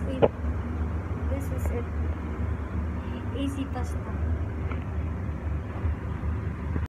This is it. AC pasta.